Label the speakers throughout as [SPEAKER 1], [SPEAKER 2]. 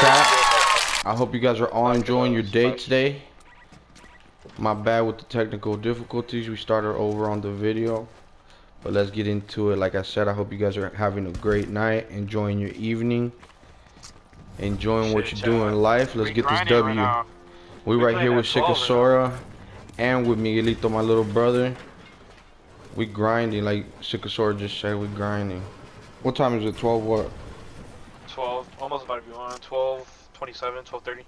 [SPEAKER 1] Chat. I hope you guys are all enjoying your day today. My bad with the technical difficulties. We started over on the video. But let's get into it. Like I said, I hope you guys are having a great night, enjoying your evening, enjoying what you do in life. Let's get this W. We right here with Shikasora and with Miguelito, my little brother. We grinding, like Shikasora just said, we grinding. What time is it? 12 what?
[SPEAKER 2] 12, almost about to be on. 12, 27, 12, 30.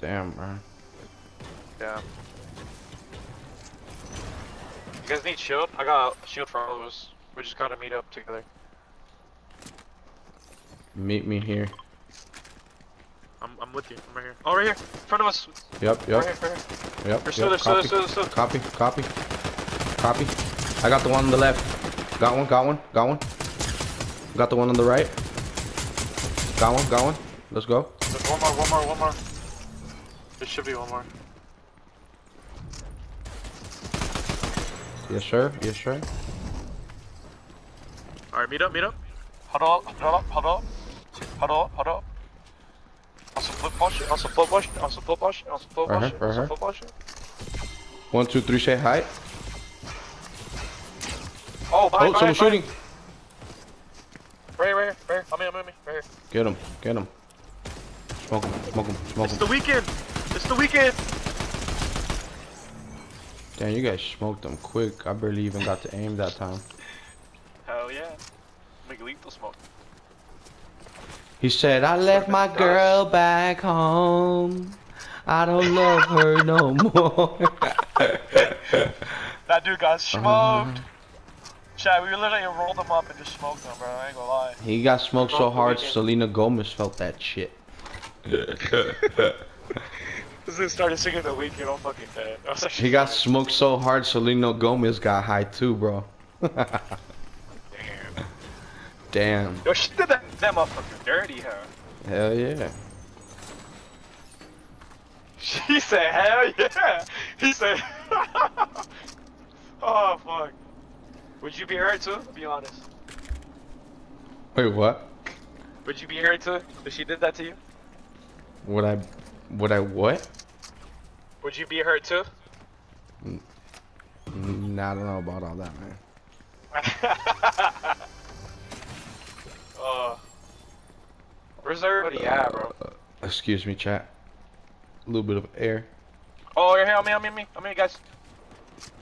[SPEAKER 1] Damn, man.
[SPEAKER 2] Yeah. You guys need shield? I got shield for all of us. We just gotta meet up together.
[SPEAKER 1] Meet me here.
[SPEAKER 2] I'm, I'm with you. I'm right here. Oh, right here. In front of us.
[SPEAKER 1] Yep,
[SPEAKER 2] Right
[SPEAKER 1] yep,
[SPEAKER 2] here, right here.
[SPEAKER 1] yep. Yep.
[SPEAKER 2] still, still.
[SPEAKER 1] Copy, copy, copy. I got the one on the left. Got one, got one, got one. Got the one on the right. Got one, got one. Let's go.
[SPEAKER 2] There's one more, one more, one more. There should be one more.
[SPEAKER 1] Yes, sir. Yes, sir.
[SPEAKER 2] Alright, meet up, meet up. Huddle up, huddle up, huddle up. Huddle up, huddle up. Also flip push it, also flip push it, also flip push it, also flip push
[SPEAKER 1] Uh-huh,
[SPEAKER 2] it, also
[SPEAKER 1] uh-huh.
[SPEAKER 2] flip push.
[SPEAKER 1] One, two, three. Say hi.
[SPEAKER 2] Oh, bye,
[SPEAKER 1] Oh,
[SPEAKER 2] bye,
[SPEAKER 1] someone
[SPEAKER 2] bye.
[SPEAKER 1] shooting.
[SPEAKER 2] Right here, right here, right here. I'm in, I'm in, right here.
[SPEAKER 1] Get him. Get him. Smoke him. Smoke him. Smoke
[SPEAKER 2] It's the weekend. It's the weekend.
[SPEAKER 1] Damn, you guys smoked them quick. I barely even got to aim that time.
[SPEAKER 2] Hell yeah. make Miguelito smoke.
[SPEAKER 1] He said, I left my girl back home. I don't love her no more.
[SPEAKER 2] That dude got smoked.
[SPEAKER 1] Uh-huh.
[SPEAKER 2] Chad, we literally rolled him up and just smoked him, bro. I ain't gonna lie.
[SPEAKER 1] he got smoked so hard, Selena Gomez felt that shit.
[SPEAKER 2] This dude started singing the Weeknd on fucking dead. I was like,
[SPEAKER 1] He got smoked so hard, Selena Gomez got high too, bro.
[SPEAKER 2] damn.
[SPEAKER 1] Damn.
[SPEAKER 2] Yo, she did that, that motherfucker dirty, huh?
[SPEAKER 1] Hell yeah.
[SPEAKER 2] She said, hell yeah. He said, oh fuck. Would you be hurt too? Be honest.
[SPEAKER 1] Wait, what?
[SPEAKER 2] Would you be hurt too if she did that to you?
[SPEAKER 1] Would I, would I what?
[SPEAKER 2] Would you be hurt too?
[SPEAKER 1] Mm, Nah, I don't know about all that, man.
[SPEAKER 2] uh, where's everybody at, bro?
[SPEAKER 1] Uh, excuse me, chat. A little bit of air.
[SPEAKER 2] Oh, you're here. I'm here. I'm here. Me. I'm here, guys.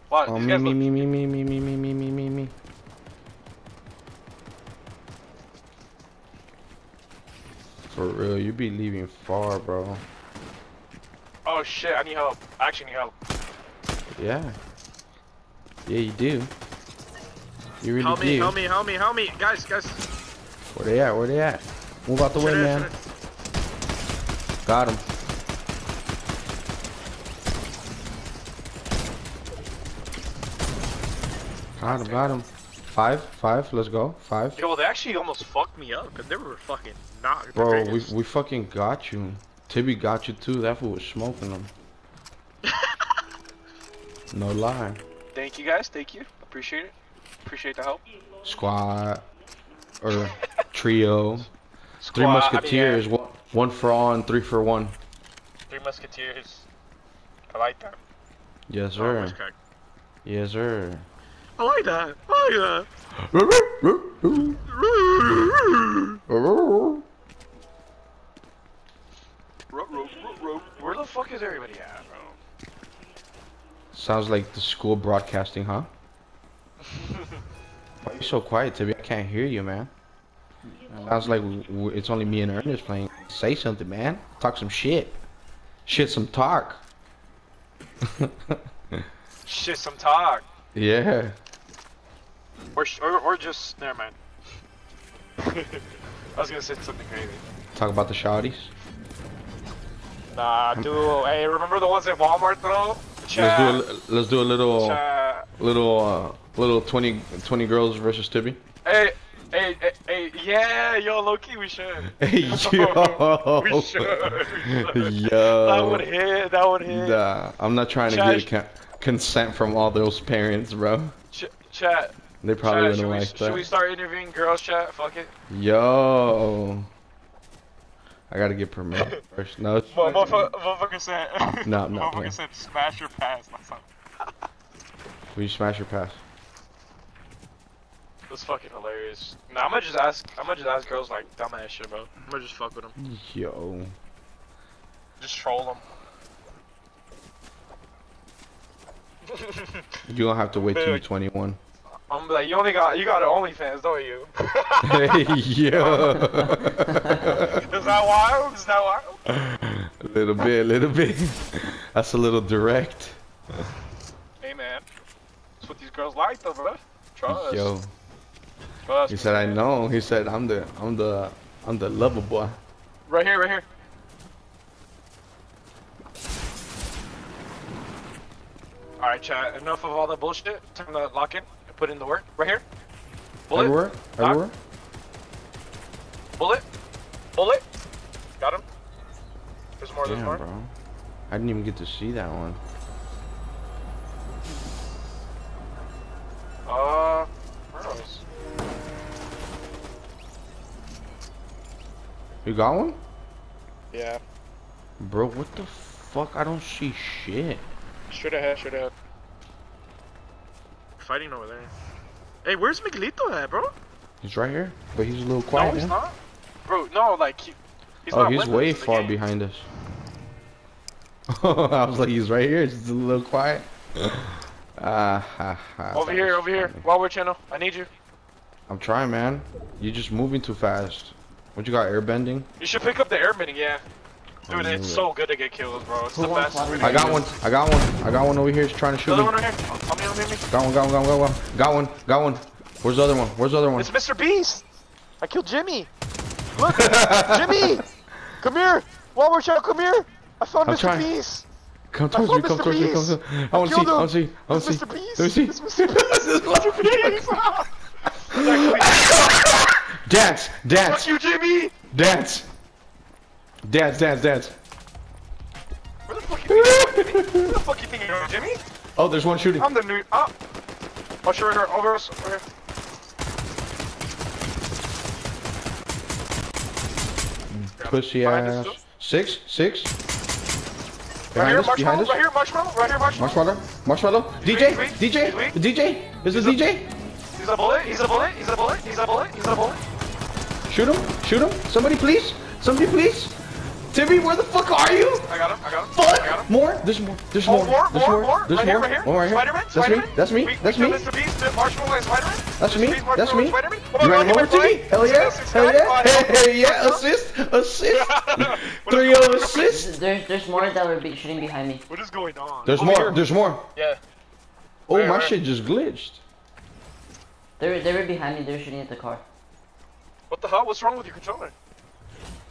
[SPEAKER 2] What?
[SPEAKER 1] Oh,
[SPEAKER 2] These
[SPEAKER 1] me,
[SPEAKER 2] guys
[SPEAKER 1] me,
[SPEAKER 2] look-
[SPEAKER 1] me, me, me, me, me, me, me, me, me, For real, you be leaving far, bro.
[SPEAKER 2] Oh shit! I need help. I actually need help.
[SPEAKER 1] Yeah. Yeah, you do. You really
[SPEAKER 2] help
[SPEAKER 1] do.
[SPEAKER 2] me! Help me! Help me! Help me! Guys! Guys!
[SPEAKER 1] Where they at? Where they at? Move out the way,
[SPEAKER 2] it,
[SPEAKER 1] man. Got him. Got him, got him. Five, five, let's go. Five.
[SPEAKER 2] Yo, they actually almost fucked me up because they were fucking not.
[SPEAKER 1] Bro, we, we fucking got you. Tibby got you too. That fool was smoking them. no lie.
[SPEAKER 2] Thank you guys. Thank you. Appreciate it. Appreciate the help.
[SPEAKER 1] Squad. Or trio. Three
[SPEAKER 2] Squad, I mean,
[SPEAKER 1] musketeers.
[SPEAKER 2] yeah,
[SPEAKER 1] one, one for all and three for one.
[SPEAKER 2] Three musketeers. I like that.
[SPEAKER 1] Yes,
[SPEAKER 2] Oh,
[SPEAKER 1] sir.
[SPEAKER 2] voice.
[SPEAKER 1] Yes, sir.
[SPEAKER 2] I like that. I like that. Where the fuck is everybody at, bro?
[SPEAKER 1] Sounds like the school broadcasting, huh? Why are you so quiet, Tibby? I can't hear you, man. Sounds like it's only me and Ernest playing. Say something, man. Talk some shit. Shit, some talk.
[SPEAKER 2] Shit, some talk.
[SPEAKER 1] yeah.
[SPEAKER 2] Or, sh- or, or just, never mind. I was gonna say something crazy.
[SPEAKER 1] Talk about the shouties.
[SPEAKER 2] Nah, dude. hey, remember the ones at Walmart though?
[SPEAKER 1] Let's do a, let's do a little
[SPEAKER 2] Chat.
[SPEAKER 1] little uh, little 20, 20 girls versus Tibby.
[SPEAKER 2] Hey, hey, hey, hey, yeah, yo, low key, we should.
[SPEAKER 1] Hey yo.
[SPEAKER 2] we should.
[SPEAKER 1] Yo.
[SPEAKER 2] That would hit. That would hit.
[SPEAKER 1] Nah, I'm not trying to get con- consent from all those parents, bro.
[SPEAKER 2] Ch- chat.
[SPEAKER 1] They probably
[SPEAKER 2] chat,
[SPEAKER 1] wouldn't
[SPEAKER 2] we,
[SPEAKER 1] like
[SPEAKER 2] should we start interviewing girls? Chat. Fuck it.
[SPEAKER 1] Yo. I gotta get permission first. No, it's-
[SPEAKER 2] Mo- Motherfucker, said.
[SPEAKER 1] No, I'm not
[SPEAKER 2] Motherfucker
[SPEAKER 1] playing.
[SPEAKER 2] said smash your pass last time.
[SPEAKER 1] will you smash your pass?
[SPEAKER 2] That's fucking hilarious. Nah, I'm gonna just ask. I'm gonna just ask girls like dumbass shit, bro. I'm gonna just fuck with them.
[SPEAKER 1] Yo.
[SPEAKER 2] Just troll them.
[SPEAKER 1] You don't have to wait till you're 21.
[SPEAKER 2] I'm like, you only got you got OnlyFans, don't you?
[SPEAKER 1] hey, yo.
[SPEAKER 2] Is that wild? Is that wild?
[SPEAKER 1] a little bit, a little bit. That's a little direct.
[SPEAKER 2] Hey man, that's what these girls like, though, bro. Trust.
[SPEAKER 1] Yo.
[SPEAKER 2] Trust
[SPEAKER 1] He
[SPEAKER 2] me,
[SPEAKER 1] said, I know. He said, I'm the, I'm the, I'm the lover boy.
[SPEAKER 2] Right here, right here. Alright, chat. Enough of all the bullshit. Time to lock in and put in the work. Right here. Bullet.
[SPEAKER 1] Everywhere?
[SPEAKER 2] Knock.
[SPEAKER 1] Everywhere?
[SPEAKER 2] Bullet. Bullet. Got him. There's more, there's
[SPEAKER 1] Damn,
[SPEAKER 2] more.
[SPEAKER 1] bro. I didn't even get to see that one.
[SPEAKER 2] Uh, where else?
[SPEAKER 1] You got one?
[SPEAKER 2] Yeah.
[SPEAKER 1] Bro, what the fuck? I don't see shit.
[SPEAKER 2] Straight ahead, straight ahead. Fighting over there. Hey, where's Miguelito at, bro?
[SPEAKER 1] He's right here, but he's a little quiet.
[SPEAKER 2] no, he's
[SPEAKER 1] man.
[SPEAKER 2] not. Bro, no, like he, he's
[SPEAKER 1] oh,
[SPEAKER 2] not
[SPEAKER 1] he's way
[SPEAKER 2] us in the
[SPEAKER 1] far
[SPEAKER 2] game.
[SPEAKER 1] behind us. I was like, he's right here, just a little quiet. Ah, ha, ha.
[SPEAKER 2] Over here,
[SPEAKER 1] was
[SPEAKER 2] over here.
[SPEAKER 1] funny.
[SPEAKER 2] Huawei channel. I need you.
[SPEAKER 1] I'm trying, man. You're just moving too fast. What you got, airbending?
[SPEAKER 2] You should pick up the airbending, yeah. Dude, it's
[SPEAKER 1] it.
[SPEAKER 2] so good to get kills, bro. It's
[SPEAKER 3] Who
[SPEAKER 2] the best.
[SPEAKER 1] I got one. I got one. I got one over here. He's trying to shoot
[SPEAKER 2] Another
[SPEAKER 1] me.
[SPEAKER 2] one right here.
[SPEAKER 1] Got one. Got one. Got one. Got one. Got one. Got one. Where's the other one? Where's the other one?
[SPEAKER 2] It's Mr. Beast. I killed Jimmy. Look, Jimmy. Come here. Huawei channel, come here. I found
[SPEAKER 1] I'm
[SPEAKER 2] Mr.
[SPEAKER 1] trying.
[SPEAKER 2] Beast.
[SPEAKER 1] Come towards me. Come towards me. Come towards me. I want to see.
[SPEAKER 2] killed
[SPEAKER 1] I want to see. I want to see.
[SPEAKER 2] Mr. Beast.
[SPEAKER 1] Let me see.
[SPEAKER 2] It's Mr. Beast. It's Mr. Beast. It's actually-
[SPEAKER 1] Dance.
[SPEAKER 2] Fuck
[SPEAKER 1] Dance.
[SPEAKER 2] you, Jimmy.
[SPEAKER 1] Dance. Dance. Dance. Dance.
[SPEAKER 2] Where the fuck you think you're going, Jimmy? Where the fuck you think you're going, Jimmy?
[SPEAKER 1] Oh, there's one shooting.
[SPEAKER 2] I'm the new. Oh. Oh, sure, right here. Over us. Over here.
[SPEAKER 1] Mm, pussy
[SPEAKER 2] Behind
[SPEAKER 1] ass. Six. Six.
[SPEAKER 2] Right here,
[SPEAKER 1] Behind us. Behind
[SPEAKER 2] marshmallow. Right here, marshmallow. Right here, marshmallow.
[SPEAKER 1] Marshmallow. Marshmallow. DJ. DJ. DJ. Is it
[SPEAKER 2] He's
[SPEAKER 1] DJ?
[SPEAKER 2] He's a bullet. He's a bullet. He's a bullet. He's a bullet. He's a bullet.
[SPEAKER 1] Shoot him! Shoot him! Somebody please! Somebody please! Timmy, where the fuck are you?
[SPEAKER 2] I got him. I got him. I got
[SPEAKER 1] Fuck!
[SPEAKER 2] him.
[SPEAKER 1] More! There's more! There's
[SPEAKER 2] Oh,
[SPEAKER 1] more!
[SPEAKER 2] more,
[SPEAKER 1] There's
[SPEAKER 2] more, more.
[SPEAKER 1] There's
[SPEAKER 2] right here,
[SPEAKER 1] more!
[SPEAKER 2] right here.
[SPEAKER 1] One right here.
[SPEAKER 2] Spider-Man.
[SPEAKER 1] That's me!
[SPEAKER 2] Spider-Man.
[SPEAKER 1] That's me!
[SPEAKER 2] We,
[SPEAKER 1] That's
[SPEAKER 2] we
[SPEAKER 1] me!
[SPEAKER 2] Mr. Beast, Marshmallow, and Spider-Man.
[SPEAKER 1] That's
[SPEAKER 2] Mr.
[SPEAKER 1] me!
[SPEAKER 2] Beast,
[SPEAKER 1] That's me!
[SPEAKER 2] Spider-Man.
[SPEAKER 1] You
[SPEAKER 2] Come on,
[SPEAKER 1] ran him over to me? Hell yeah! Hell
[SPEAKER 2] nine,
[SPEAKER 1] yeah!
[SPEAKER 2] five.
[SPEAKER 1] Hey, hey, yeah! Assist! Assist! Three of assist!
[SPEAKER 3] There's there's more that were be shooting behind me.
[SPEAKER 2] What is going on?
[SPEAKER 1] There's
[SPEAKER 2] Over
[SPEAKER 1] more!
[SPEAKER 2] here.
[SPEAKER 1] There's more!
[SPEAKER 2] Yeah.
[SPEAKER 1] Oh,
[SPEAKER 2] Where,
[SPEAKER 1] my
[SPEAKER 2] where?
[SPEAKER 1] shit just glitched.
[SPEAKER 3] They were they were behind me. They were shooting at the car.
[SPEAKER 2] What the hell? What's wrong with your controller?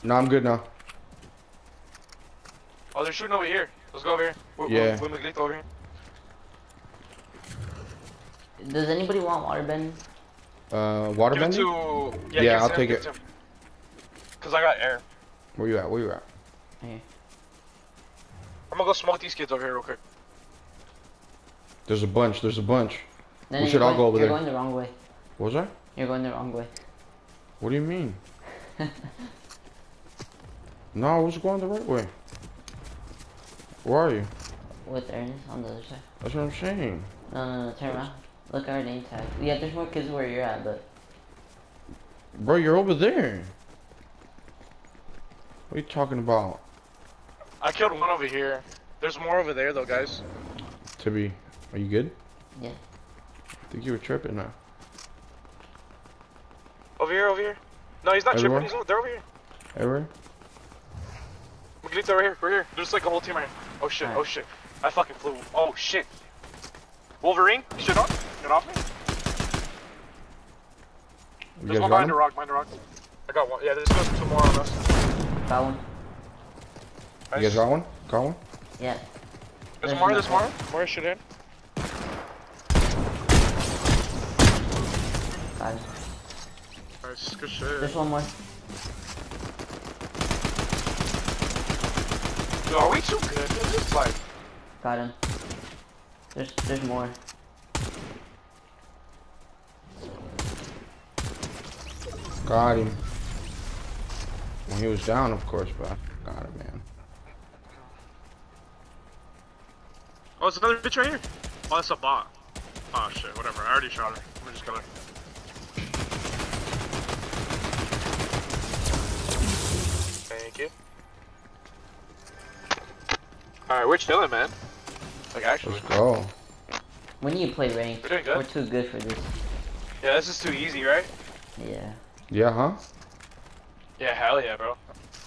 [SPEAKER 1] No, I'm good now.
[SPEAKER 2] Oh, they're shooting over here. Let's go over here. We're,
[SPEAKER 1] Yeah.
[SPEAKER 2] We're, we're over here.
[SPEAKER 3] Does anybody want water bend?
[SPEAKER 1] Uh, water
[SPEAKER 2] Give to.
[SPEAKER 1] Yeah,
[SPEAKER 2] give
[SPEAKER 1] I'll take it.
[SPEAKER 2] him. Cause I got air.
[SPEAKER 1] Where you at? Where you at?
[SPEAKER 3] Here.
[SPEAKER 2] I'm gonna go smoke these kids over here real quick.
[SPEAKER 1] There's a bunch. There's a bunch.
[SPEAKER 3] No,
[SPEAKER 1] We should
[SPEAKER 3] you're
[SPEAKER 1] all go over there.
[SPEAKER 3] you're going the wrong way.
[SPEAKER 1] What was that?
[SPEAKER 3] You're going the wrong way.
[SPEAKER 1] What do you mean? no, I was going the right way. Where are you?
[SPEAKER 3] With Ernest on the other side.
[SPEAKER 1] That's what I'm saying.
[SPEAKER 3] No, no, no. Turn around. Look at our name tag. Yeah, there's more kids where you're at, but
[SPEAKER 1] Bro, you're over there. What are you talking about?
[SPEAKER 2] I killed one over here. There's more over there though, guys.
[SPEAKER 1] Tibby, are you good?
[SPEAKER 3] Yeah.
[SPEAKER 1] I think you were tripping now.
[SPEAKER 2] Over here, over here. No, he's not
[SPEAKER 1] Everywhere?
[SPEAKER 2] tripping. He's over, they're over here.
[SPEAKER 1] Ever?
[SPEAKER 2] Miguelito over here. We're here. There's like a whole team right here. Oh shit.
[SPEAKER 3] Alright.
[SPEAKER 2] Oh shit. I fucking flew. Oh shit. Wolverine, shit on. Get off me.
[SPEAKER 1] You
[SPEAKER 2] There's one behind the rock. Behind the rock. I got one. Yeah, there's goes two more on us.
[SPEAKER 3] got one.
[SPEAKER 1] You guys got one? Got one?
[SPEAKER 3] Yeah.
[SPEAKER 2] There's
[SPEAKER 3] There's
[SPEAKER 2] more.
[SPEAKER 3] more.
[SPEAKER 2] There's more. More shit in.
[SPEAKER 3] Got him.
[SPEAKER 2] Nice. Good shit.
[SPEAKER 3] There's one more.
[SPEAKER 2] Dude, are we too good? This is like.
[SPEAKER 3] Got him. There's there's more.
[SPEAKER 1] Got him. When he was down, of course, but I got him, man.
[SPEAKER 2] Oh, it's another bitch right here. Oh, that's a bot. Oh shit, whatever. I already shot her. I'm just gonna. Thank you. Alright, we're chilling, man. Like, actually.
[SPEAKER 1] Let's go.
[SPEAKER 3] When you play ranked,
[SPEAKER 2] We're doing good.
[SPEAKER 3] we're too good for this.
[SPEAKER 2] Yeah, this is too easy, right?
[SPEAKER 3] Yeah.
[SPEAKER 1] Yeah, huh?
[SPEAKER 2] Yeah, hell yeah, bro.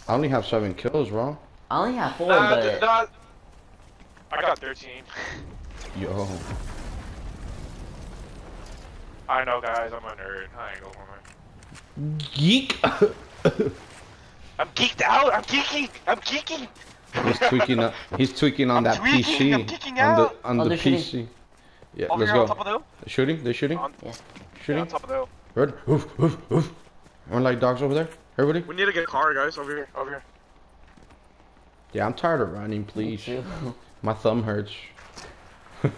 [SPEAKER 1] I only have seven kills, bro.
[SPEAKER 3] I only have four,
[SPEAKER 2] Nah,
[SPEAKER 3] but
[SPEAKER 2] th- nah. I got 13.
[SPEAKER 1] Yo.
[SPEAKER 2] I know, guys. I'm a nerd. I ain't gonna lie.
[SPEAKER 1] Geek.
[SPEAKER 2] I'm geeked out. I'm geeking. I'm geeking.
[SPEAKER 1] He's tweaking. Uh, he's tweaking on
[SPEAKER 2] I'm
[SPEAKER 1] that
[SPEAKER 2] tweaking,
[SPEAKER 1] PC.
[SPEAKER 2] I'm geeking
[SPEAKER 1] on
[SPEAKER 2] out.
[SPEAKER 1] the on
[SPEAKER 3] Oh,
[SPEAKER 1] the
[SPEAKER 3] they're
[SPEAKER 1] PC.
[SPEAKER 3] shooting.
[SPEAKER 1] Yeah,
[SPEAKER 2] Over
[SPEAKER 1] let's go.
[SPEAKER 2] on top of the hill.
[SPEAKER 1] They're shooting. They're shooting.
[SPEAKER 2] On, yeah,
[SPEAKER 1] Shooting.
[SPEAKER 2] on top of the hill.
[SPEAKER 1] Red. Oof, oof, oof. Everyone like dogs over there? Everybody?
[SPEAKER 2] We need to get a car, guys. Over here. Over here.
[SPEAKER 1] Yeah, I'm tired of running, please.
[SPEAKER 3] too.
[SPEAKER 1] My thumb hurts.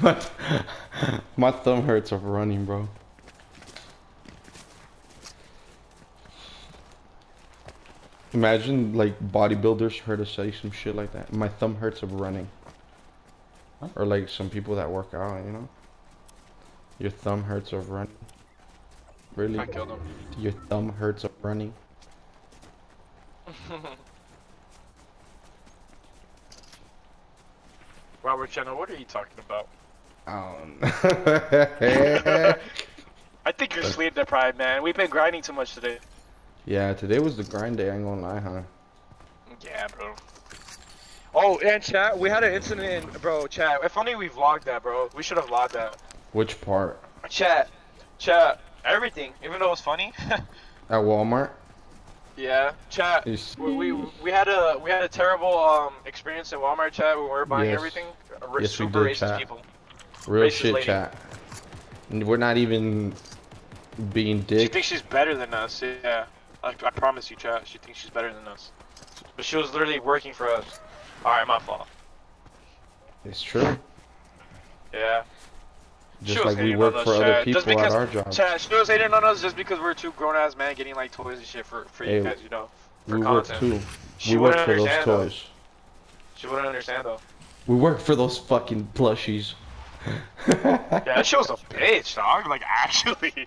[SPEAKER 1] my, my thumb hurts of running, bro. Imagine like bodybuilders heard us say some shit like that. My thumb hurts of running.
[SPEAKER 3] What?
[SPEAKER 1] Or like some people that work out, you know? Your thumb hurts of running. Really?
[SPEAKER 2] I killed him.
[SPEAKER 1] Your thumb hurts of running.
[SPEAKER 2] Robert Channel, what are you talking about?
[SPEAKER 1] Um,
[SPEAKER 2] I think you're sleep deprived, man. We've been grinding too much today.
[SPEAKER 1] Yeah, today was the grind day, I ain't gonna lie, huh?
[SPEAKER 2] Yeah, bro. Oh, and chat, we had an incident, in, bro. Chat, if only we vlogged that, bro. We should have vlogged that.
[SPEAKER 1] Which part?
[SPEAKER 2] Chat, chat, everything. Even though it was funny.
[SPEAKER 1] At Walmart?
[SPEAKER 2] yeah, chat. We, we we had a we had a terrible um experience at Walmart chat we were buying
[SPEAKER 1] Yes.
[SPEAKER 2] everything. R-
[SPEAKER 1] Yes, we did,
[SPEAKER 2] racist
[SPEAKER 1] chat.
[SPEAKER 2] people.
[SPEAKER 1] Real
[SPEAKER 2] Racist
[SPEAKER 1] shit
[SPEAKER 2] lady.
[SPEAKER 1] chat. We're not even being
[SPEAKER 2] She
[SPEAKER 1] dick.
[SPEAKER 2] thinks she's better than us. Yeah, I, I promise you, chat. She thinks she's better than us. But she was literally working for us. All right, my fault.
[SPEAKER 1] It's true.
[SPEAKER 2] Yeah.
[SPEAKER 1] Just like we work for other people
[SPEAKER 2] because-
[SPEAKER 1] at our jobs.
[SPEAKER 2] Chat, she was hating on us just because we're two grown ass men getting like toys and shit for, for you guys, you know. For
[SPEAKER 1] We work too.
[SPEAKER 2] She
[SPEAKER 1] we work for those
[SPEAKER 2] understand, though.
[SPEAKER 1] toys.
[SPEAKER 2] She wouldn't understand though.
[SPEAKER 1] We work for those fucking plushies.
[SPEAKER 2] Yeah, that shit was a bitch, dog. Like actually.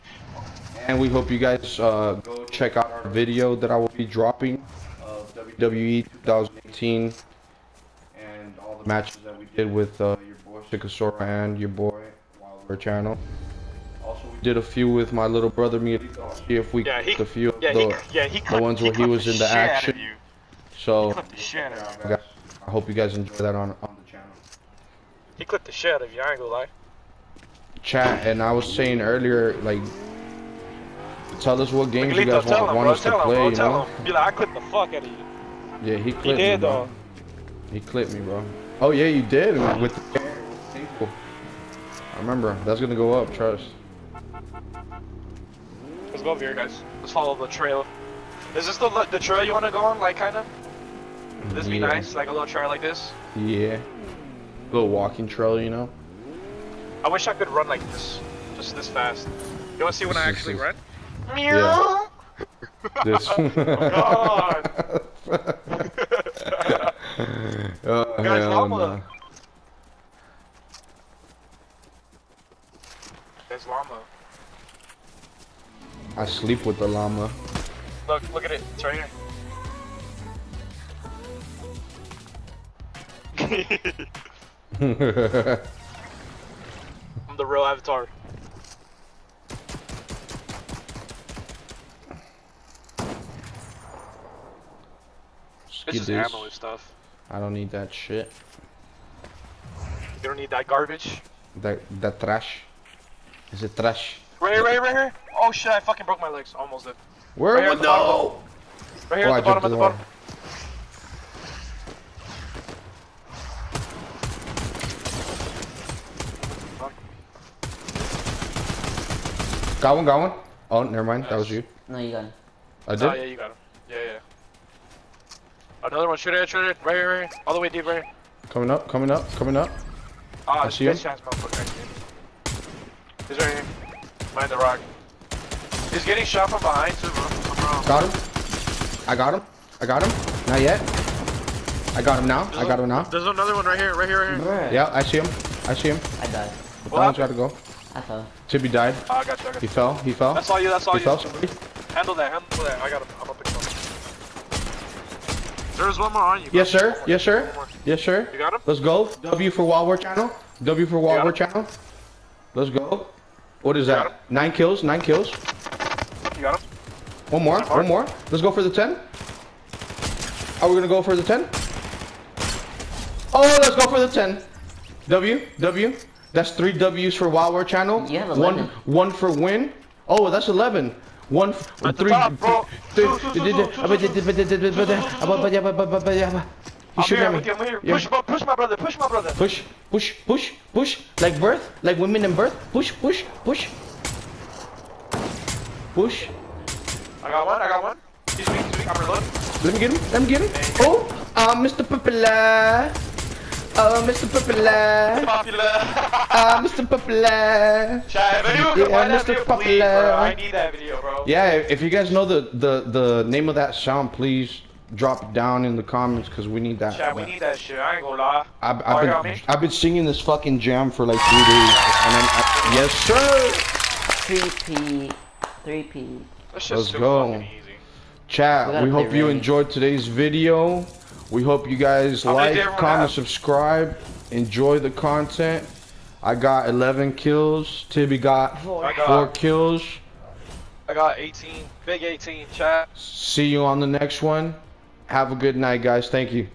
[SPEAKER 1] And we hope you guys uh, go check out our video that I will be dropping of WWE 2018 and all the matches that we did with uh, your boy Sikasora and your boy Wild Wear channel. Also, we did a few with my little brother Miguelito. See if we
[SPEAKER 2] Yeah, he-
[SPEAKER 1] a few of
[SPEAKER 2] Yeah,
[SPEAKER 1] the,
[SPEAKER 2] he, yeah, he clipped,
[SPEAKER 1] ones
[SPEAKER 2] he
[SPEAKER 1] where he was
[SPEAKER 2] the
[SPEAKER 1] in the
[SPEAKER 2] shit out of
[SPEAKER 1] action. So
[SPEAKER 2] Clipped the shit out of you.
[SPEAKER 1] guys, I hope you guys enjoy that on on the channel.
[SPEAKER 2] He clipped the shit out of you. I ain't gonna lie.
[SPEAKER 1] Chat, and I was saying earlier, like, tell us what games you guys want,
[SPEAKER 2] him,
[SPEAKER 1] want
[SPEAKER 2] bro.
[SPEAKER 1] us to
[SPEAKER 2] him,
[SPEAKER 1] play,
[SPEAKER 2] bro.
[SPEAKER 1] you know?
[SPEAKER 2] Be like, I clipped the fuck out of you.
[SPEAKER 1] Yeah, he clipped
[SPEAKER 2] He
[SPEAKER 1] me,
[SPEAKER 2] did
[SPEAKER 1] bro.
[SPEAKER 2] though.
[SPEAKER 1] He clipped me, bro. Oh yeah, you did with the table. I remember. That's gonna go up. Trust.
[SPEAKER 2] Let's go over here, guys. Let's follow the trail. Is this the the trail you want to go on? Like, kind of? Would this be nice? Like a little trail like this?
[SPEAKER 1] Yeah. Little walking trail, you know.
[SPEAKER 2] I wish I could run like this, just this fast. You want to see when I actually run?
[SPEAKER 1] Yeah. This.
[SPEAKER 2] God.
[SPEAKER 1] oh,
[SPEAKER 2] Guys,
[SPEAKER 1] hell
[SPEAKER 2] llama. There's llama.
[SPEAKER 1] I sleep with the llama.
[SPEAKER 2] Look, look at it. It's right here. I'm the real avatar. This is
[SPEAKER 1] Skiddies.
[SPEAKER 2] ammo and stuff.
[SPEAKER 1] I don't need that shit.
[SPEAKER 2] You don't need that garbage.
[SPEAKER 1] That that trash. Is it trash?
[SPEAKER 2] Right here, right here, right here. Oh shit, I fucking broke my legs. Almost did.
[SPEAKER 1] Where?
[SPEAKER 2] Right here at the bottom. Right here
[SPEAKER 1] Oh,
[SPEAKER 2] at
[SPEAKER 1] I
[SPEAKER 2] the bottom,
[SPEAKER 1] jumped
[SPEAKER 2] at the
[SPEAKER 1] in the
[SPEAKER 2] bottom.
[SPEAKER 1] Got one, got one. Oh, never mind. That was you.
[SPEAKER 3] No, you got him.
[SPEAKER 1] I did?
[SPEAKER 2] Oh
[SPEAKER 1] did.
[SPEAKER 2] yeah, you got him. Yeah, yeah. Another one. Shoot it, shoot it. Right here, right here. All the way deep, right here.
[SPEAKER 1] Coming up, coming up, coming up.
[SPEAKER 2] Ah,
[SPEAKER 1] I
[SPEAKER 2] this
[SPEAKER 1] see him.
[SPEAKER 2] bitch ass motherfucker right. He's right here. Behind the rock. He's getting shot from behind too, bro. Bro.
[SPEAKER 1] Got him. I got him. I got him. Not yet. I got him now. I got him now.
[SPEAKER 2] There's another one right here, right here, right here.
[SPEAKER 3] Bruh.
[SPEAKER 1] Yeah, I see him. I see him.
[SPEAKER 3] I died.
[SPEAKER 1] That one's gotta go.
[SPEAKER 3] I fell.
[SPEAKER 1] Tibby died.
[SPEAKER 2] Oh, I got you, I got
[SPEAKER 1] He fell. He fell.
[SPEAKER 2] That's all you, that's all
[SPEAKER 1] He
[SPEAKER 2] you.
[SPEAKER 1] fell. Sorry.
[SPEAKER 2] Handle that, handle that. I got him. I'm up and coming. There's one more on you.
[SPEAKER 1] Yes, sir.
[SPEAKER 2] More.
[SPEAKER 1] Yes, sir. Yes, sir.
[SPEAKER 2] You got him?
[SPEAKER 1] Let's go. W for Wild Wear Channel. W for Wild
[SPEAKER 2] Wear?
[SPEAKER 1] Channel. Let's go. What is that? Nine kills. Nine kills.
[SPEAKER 2] You got him?
[SPEAKER 1] One more. One more. Let's go for the ten. Are we gonna go for the ten? Oh, let's go for the ten. W. W. That's three W's for Wild Wear Channel.
[SPEAKER 3] Yeah, have
[SPEAKER 1] One. One for win. Oh, that's eleven. One.
[SPEAKER 2] At
[SPEAKER 1] three.
[SPEAKER 2] top, bro.
[SPEAKER 1] three- me. Yeah.
[SPEAKER 2] Push, bro, push my brother, push my brother.
[SPEAKER 1] Push, push, push, push. Like birth, like women in birth. Push, push, push. Push.
[SPEAKER 2] I got one, I got one. He's weak, he's weak. I'm reloading.
[SPEAKER 1] Let me get him. Let me get him. Oh, uh, Mr. Popular. Oh, Mr. Popular.
[SPEAKER 2] Popular.
[SPEAKER 1] Uh, Mr. Popular.
[SPEAKER 2] Chat, if anyone
[SPEAKER 1] Yeah,
[SPEAKER 2] can find that
[SPEAKER 1] Mr.
[SPEAKER 2] video, please, bro. I need that video, bro.
[SPEAKER 1] Yeah, if you guys know the the the name of that sound, please drop it down in the comments because we need that.
[SPEAKER 2] Chat, we need that shit. I ain't gonna lie.
[SPEAKER 1] I've, I've
[SPEAKER 2] got
[SPEAKER 1] been? I've been singing this fucking jam for like three days, and then I, yes sir.
[SPEAKER 3] Three P. Three P.
[SPEAKER 2] That shit's
[SPEAKER 1] Let's go.
[SPEAKER 2] easy.
[SPEAKER 1] Chat,
[SPEAKER 3] gotta
[SPEAKER 1] we hope you enjoyed today's video. We hope you guys
[SPEAKER 2] How many
[SPEAKER 1] like, comment,
[SPEAKER 2] have?
[SPEAKER 1] subscribe, enjoy the content. I got 11 kills. Tibby got
[SPEAKER 2] I got-
[SPEAKER 1] 4 kills.
[SPEAKER 2] I got 18, big 18, chat.
[SPEAKER 1] See you on the next one. Have a good night, guys. Thank you.